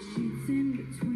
She's in between.